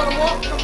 Tá gotta walk.